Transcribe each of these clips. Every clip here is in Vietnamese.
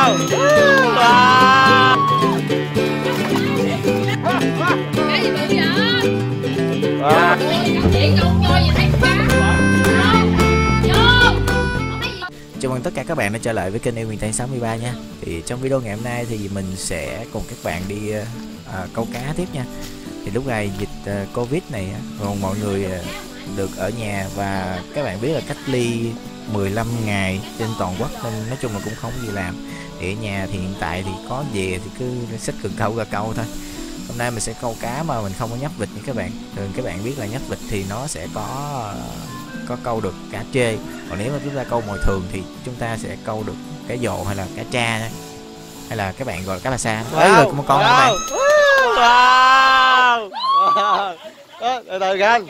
không Chào mừng tất cả các bạn đã trở lại với kênh Yêu Miền Tây 63 nha. Thì trong video ngày hôm nay thì mình sẽ cùng các bạn đi ờ, à, câu cá tiếp nha. Thì lúc này dịch à, Covid này còn mọi người à, được ở nhà và các bạn biết là cách ly 15 ngày trên toàn quốc nên nói chung là cũng không có gì làm Thì ở nhà thì hiện tại thì có về thì cứ xách cần câu ra câu thôi Hôm nay mình sẽ câu cá mà mình không có nhấp vịt nha các bạn Thường các bạn biết là nhấp vịt thì nó sẽ có ờ, có câu được cá trê còn nếu mà chúng ta câu mồi thường thì chúng ta sẽ câu được cá dồ hay là cá tra thôi. hay là các bạn gọi là cá la sa đấy rồi cũng có con nữa các bạn wow wow Đó, từ từ kìa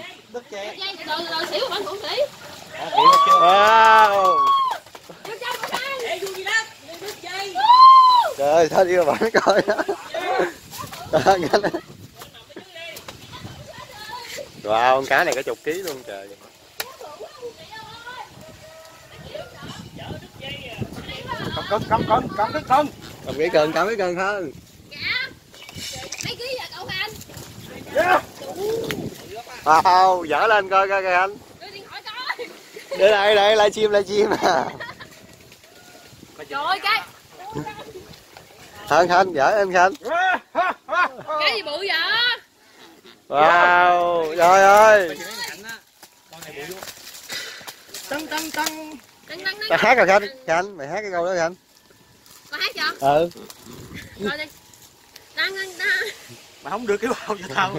wow trời ơi sao đi mà bạn coi đó wow con cá này cả chục ký luôn trời. Cầm cân, cầm cân, cầm cân không? cầm cái cần cầm cái cần hơn Mấy ký vậy cậu anh Yeah. wow dở lên coi coi kìa anh Đưa điện thoại coi đây đây đây live chim live chim à Trời ơi cái. Khanh khanh dở em khanh. Cái gì bự vậy? Wow trời ơi. Tăng, tăng, tăng. Đăng hát rồi khanh khanh mày hát cái câu đó khanh. Có hát chưa? Ừ. Rồi đi. Đăng đăng đăng Mà không được cái bao cho tao.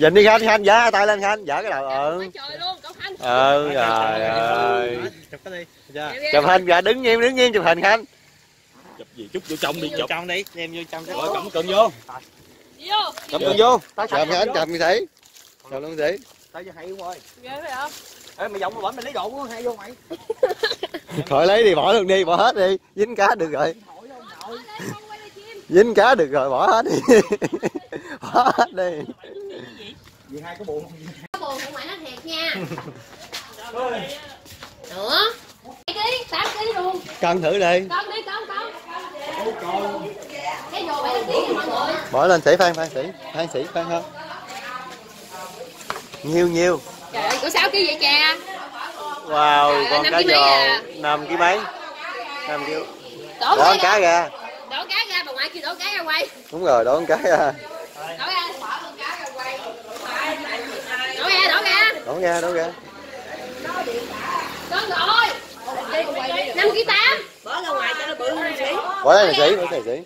Dịnh đi khanh khanh dở tay lên khanh dở cái đầu. Ừ. Trời luôn ừ trời ơi Chụp cái đi. Dạ. chụp hình rồi đứng nghiêm đứng nghiêm chụp hình khanh Chụp gì? Chút vô trong đi, chụp. trong đi, đem vô trong. Rồi cầm cần vô. Vô Cầm cần vô. chụp khanh chụp như thế chụp luôn thế Tao cho hay không ơi. Ghê phải không Ê mày giọng mày lấy độ của hay vô mày. khỏi lấy đi bỏ luôn đi bỏ hết đi dính cá được rồi dính cá được rồi bỏ hết đi bỏ hết đi Vì hai cái buồn. Có buồn không mày nói thiệt nha. Nữa ký, 8 ký luôn. Cân thử đi. Con đi con con. Cái đồ 7 ký nha mọi người. Bỏ lên sĩ phan phan sĩ. Phan sĩ phan hơn nhiều nhiều. Trời ơi, có 6 ký vậy cha wow Trời năm cá ký mấy giò à? năm ký mấy? Năm ký Đổ cá ra. Đổ cá ra, bà ngoại kêu đổ cá ra quay. Đúng rồi đổ con cá ra Đổ ra Đổ ra, đổ ra ra đổ ra Con rồi 5 ký 8 bỏ lên này sĩ bỏ lên này sĩ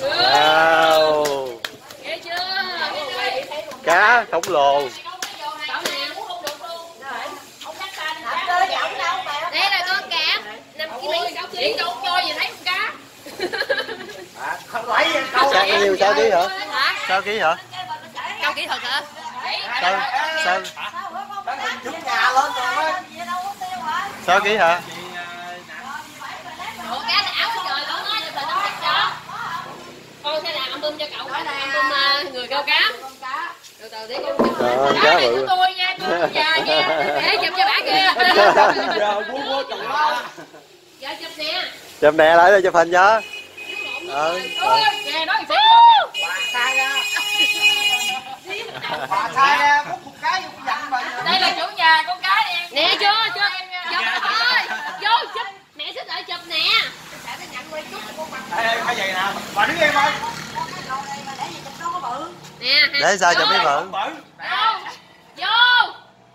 wow. Ghê chưa? Cá khổng lồ. Đây là con cá. 5 ký mấy? Điện đâu cho gì thấy con cá. Không lấy câu. sao bao nhiêu sao hả Hả? Sao ký hả Câu kỹ thuật hả? sao sao sao ký hả? Con sẽ làm album cho cậu album ờ, người câu cá Từ từ để con cá này của tôi nha, già nha. Để chụp cho bả kia. Giờ chụp nè. Chụp nè lại đây chụp hình cho. Ừ Ôi, nè nói gì Bà sai ra. Bà sai ra, múc một cái vô cái dặn bà. Đây là chủ nhà con cá nè Nè chưa, chưa Chụp thôi Vô chụp Mẹ xích lại chụp nè Ê, ê, phải vậy nè. Bà đứng. Nè ha. để sao Vô, mấy vợ Bự. Vô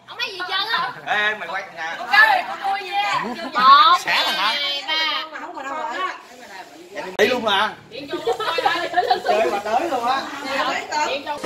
Không thấy gì hết trơn á Ê, mày quay nè. Nha Một hai ba Đi luôn mà. Cho Chơi bà tới luôn á. Cho